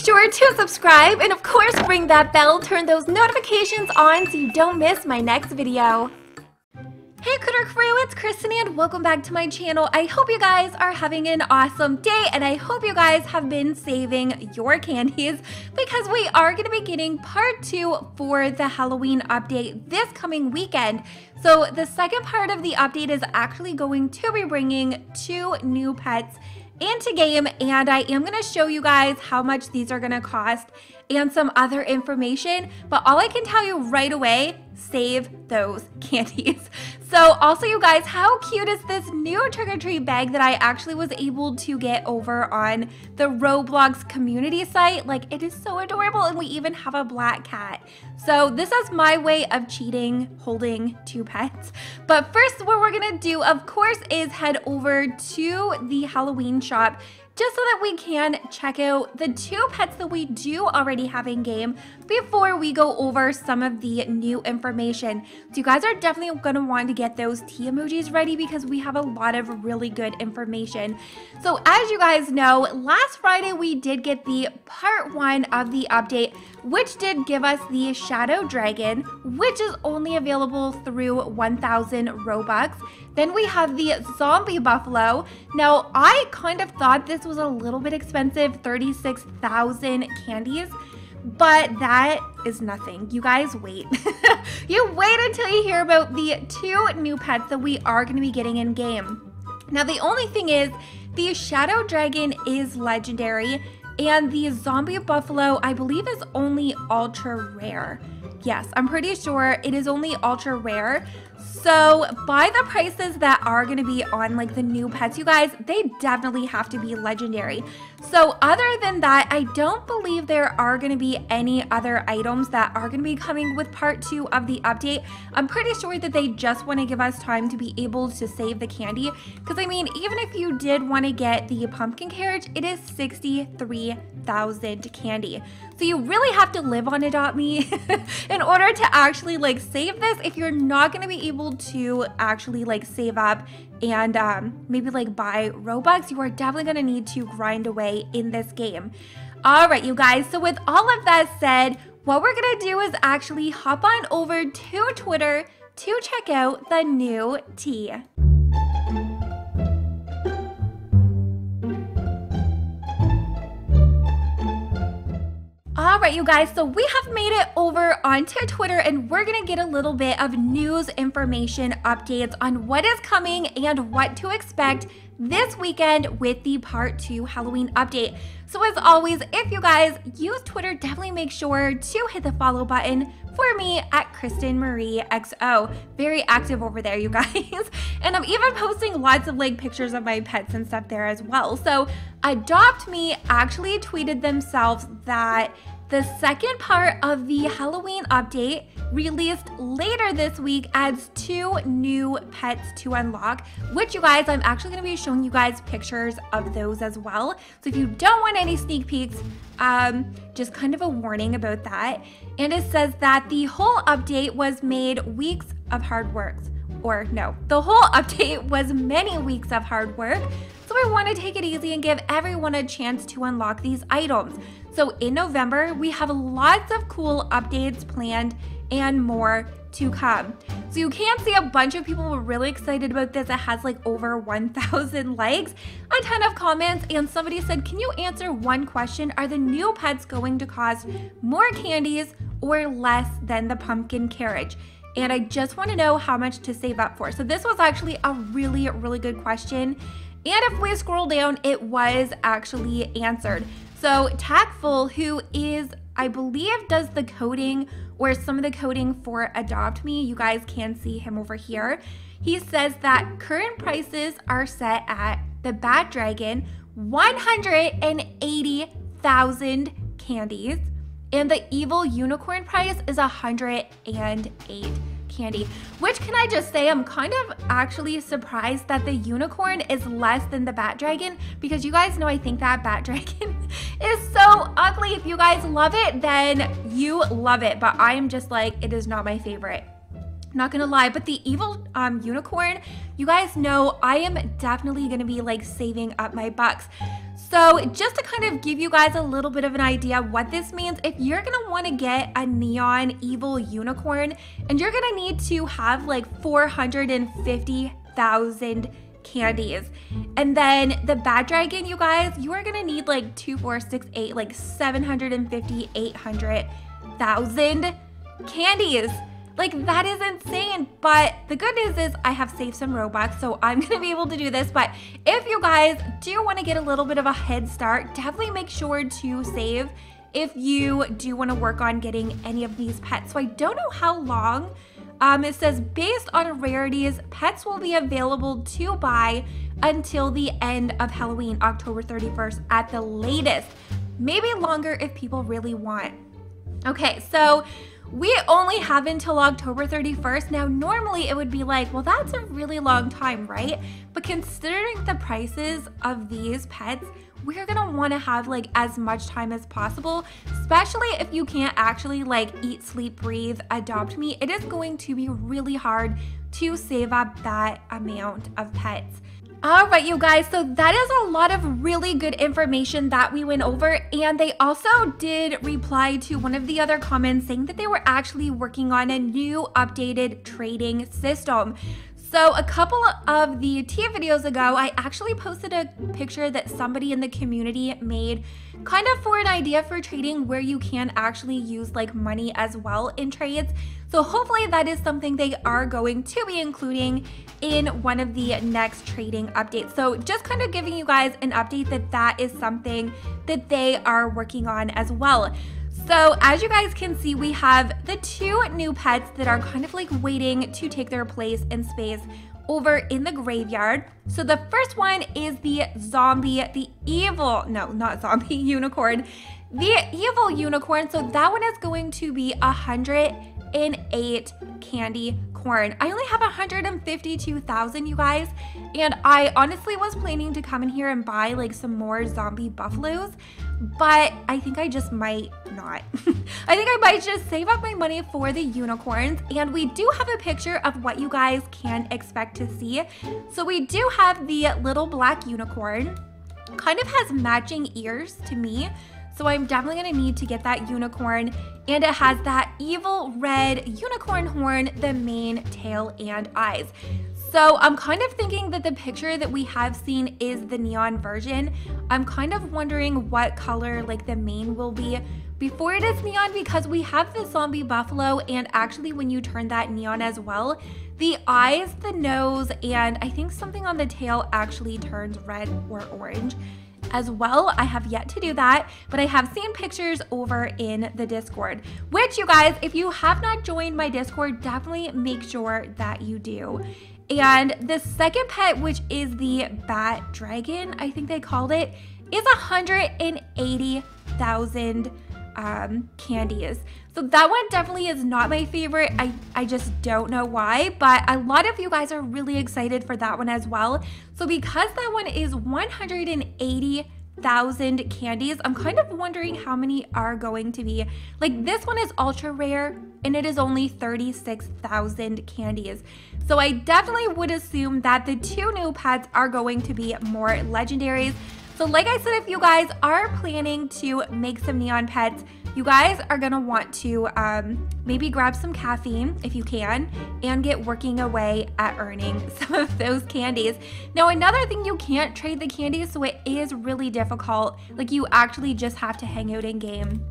Make sure to subscribe and of course ring that bell, turn those notifications on so you don't miss my next video. Hey Critter Crew, it's Krystin and welcome back to my channel. I hope you guys are having an awesome day and I hope you guys have been saving your candies because we are going to be getting part two for the Halloween update this coming weekend. So the second part of the update is actually going to be bringing two new pets into game and I am going to show you guys how much these are going to cost and some other information. But all I can tell you right away, save those candies. So also you guys, how cute is this new trick-or-treat bag that I actually was able to get over on the Roblox community site? Like it is so adorable and we even have a black cat. So this is my way of cheating holding two pets. But first what we're gonna do of course is head over to the Halloween shop just so that we can check out the two pets that we do already have in game before we go over some of the new information. So you guys are definitely going to want to get those tea emojis ready because we have a lot of really good information. So as you guys know, last Friday we did get the part one of the update which did give us the Shadow Dragon, which is only available through 1,000 Robux. Then we have the Zombie Buffalo. Now, I kind of thought this was a little bit expensive, 36,000 candies, but that is nothing. You guys wait. you wait until you hear about the two new pets that we are going to be getting in game. Now, the only thing is, the Shadow Dragon is legendary, and the Zombie Buffalo, I believe, is only ultra rare. Yes, I'm pretty sure it is only ultra rare. So by the prices that are going to be on like the new pets, you guys, they definitely have to be legendary. So other than that, I don't believe there are going to be any other items that are going to be coming with part two of the update. I'm pretty sure that they just want to give us time to be able to save the candy. Because I mean, even if you did want to get the pumpkin carriage, it is 63,000 candy. So you really have to live on Adopt Me in order to actually like save this if you're not going to be able to actually like save up and um, maybe like buy Robux, you are definitely going to need to grind away in this game. All right, you guys. So with all of that said, what we're going to do is actually hop on over to Twitter to check out the new tea. All right, you guys, so we have made it over onto Twitter and we're gonna get a little bit of news information updates on what is coming and what to expect this weekend with the part two Halloween update. So as always, if you guys use Twitter, definitely make sure to hit the follow button for me at Krystin Myrie XO. Very active over there, you guys. and I'm even posting lots of like pictures of my pets and stuff there as well. So Adopt Me actually tweeted themselves that the second part of the Halloween update, released later this week, adds two new pets to unlock, which you guys, I'm actually going to be showing you guys pictures of those as well. So if you don't want any sneak peeks, um, just kind of a warning about that. And it says that the whole update was made weeks of hard work. Or no, the whole update was many weeks of hard work. I want to take it easy and give everyone a chance to unlock these items. So in November, we have lots of cool updates planned and more to come. So you can see a bunch of people were really excited about this. It has like over 1,000 likes, a ton of comments, and somebody said, can you answer one question? Are the new pets going to cost more candies or less than the pumpkin carriage? And I just want to know how much to save up for. So this was actually a really, really good question. And if we scroll down, it was actually answered. So Tactful, who is, I believe, does the coding or some of the coding for Adopt Me, you guys can see him over here. He says that current prices are set at the Bat Dragon, 180,000 candies, and the Evil Unicorn price is 108 candy, which can I just say, I'm kind of actually surprised that the unicorn is less than the bat dragon because you guys know I think that bat dragon is so ugly. If you guys love it, then you love it, but I am just like, it is not my favorite. not gonna lie, but the evil um, unicorn, you guys know I am definitely gonna be like saving up my bucks. So just to kind of give you guys a little bit of an idea what this means, if you're gonna wanna get a neon evil unicorn, and you're gonna need to have like 450,000 candies. And then the bat dragon, you guys, you are gonna need like two, four, six, eight, like 750, 800,000 candies. Like that is insane. But the good news is I have saved some Robux, so I'm gonna be able to do this. But if you guys do wanna get a little bit of a head start, definitely make sure to save if you do wanna work on getting any of these pets. So I don't know how long um, it says based on rarities, pets will be available to buy until the end of Halloween, October 31st at the latest. Maybe longer if people really want. Okay, so we only have until October 31st. Now, normally it would be like, well, that's a really long time, right? But considering the prices of these pets, we're gonna wanna have like as much time as possible, especially if you can't actually like eat, sleep, breathe, adopt me. It is going to be really hard to save up that amount of pets. All right, you guys, so that is a lot of really good information that we went over. And they also did reply to one of the other comments saying that they were actually working on a new updated trading system. So a couple of the tea videos ago, I actually posted a picture that somebody in the community made kind of for an idea for trading where you can actually use like money as well in trades. So hopefully that is something they are going to be including in one of the next trading updates. So just kind of giving you guys an update that that is something that they are working on as well. So as you guys can see, we have the two new pets that are kind of like waiting to take their place in space over in the graveyard. So the first one is the zombie, the evil, no, not zombie, unicorn. The evil unicorn, so that one is going to be 108 candy corn. I only have 152,000, you guys, and I honestly was planning to come in here and buy like some more zombie buffaloes, but I think I just might not. I think I might just save up my money for the unicorns, and we do have a picture of what you guys can expect to see. So we do have the little black unicorn, kind of has matching ears to me, so I'm definitely gonna need to get that unicorn. And it has that evil red unicorn horn, the mane, tail, and eyes. So I'm kind of thinking that the picture that we have seen is the neon version. I'm kind of wondering what color like the mane will be before it is neon because we have the zombie buffalo and actually when you turn that neon as well, the eyes, the nose, and I think something on the tail actually turns red or orange as well. I have yet to do that, but I have seen pictures over in the Discord, which you guys, if you have not joined my Discord, definitely make sure that you do. And the second pet, which is the Bat Dragon, I think they called it, is 180,000 um, candies. So that one definitely is not my favorite. I, I just don't know why, but a lot of you guys are really excited for that one as well. So because that one is 180,000 candies, I'm kind of wondering how many are going to be. Like this one is ultra rare and it is only 36,000 candies. So I definitely would assume that the two new pets are going to be more legendaries. So like I said, if you guys are planning to make some neon pets, you guys are gonna want to um, maybe grab some caffeine if you can and get working away at earning some of those candies. Now, another thing, you can't trade the candies, so it is really difficult. Like you actually just have to hang out in game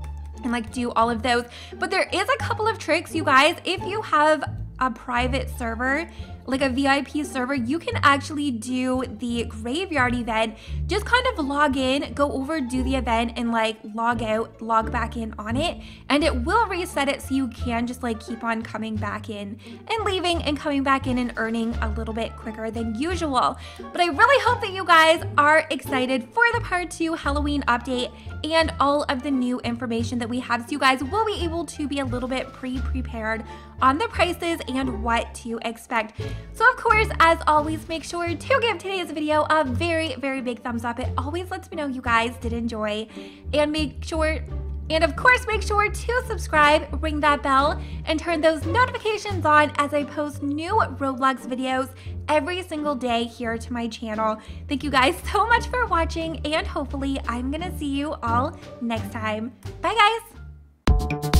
and like do all of those. But there is a couple of tricks, you guys. If you have a private server like a VIP server, you can actually do the graveyard event. Just kind of log in, go over, do the event, and like log out, log back in on it. And it will reset it so you can just like keep on coming back in and leaving and coming back in and earning a little bit quicker than usual. But I really hope that you guys are excited for the part two Halloween update and all of the new information that we have. So you guys will be able to be a little bit pre-prepared on the prices and what to expect. So of course, as always, make sure to give today's video a very, very big thumbs up. It always lets me know you guys did enjoy and make sure And of course, make sure to subscribe, ring that bell, and turn those notifications on as I post new Roblox videos every single day here to my channel. Thank you guys so much for watching, and hopefully I'm gonna see you all next time. Bye guys!